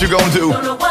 what you gonna do?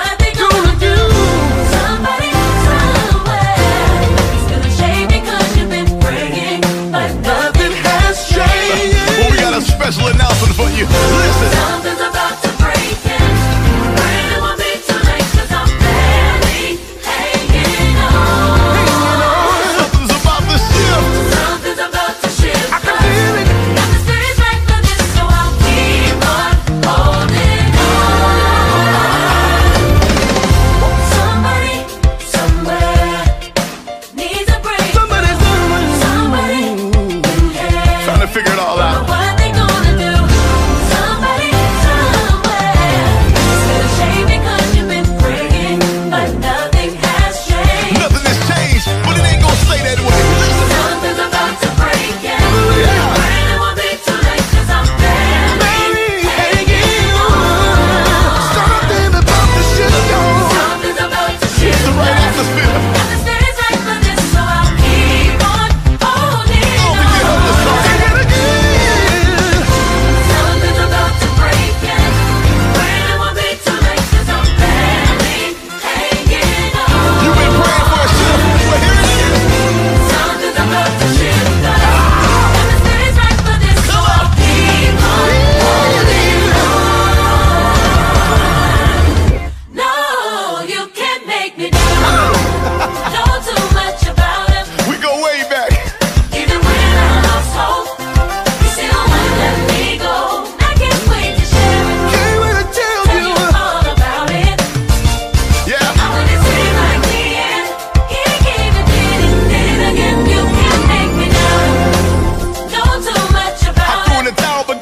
the towel,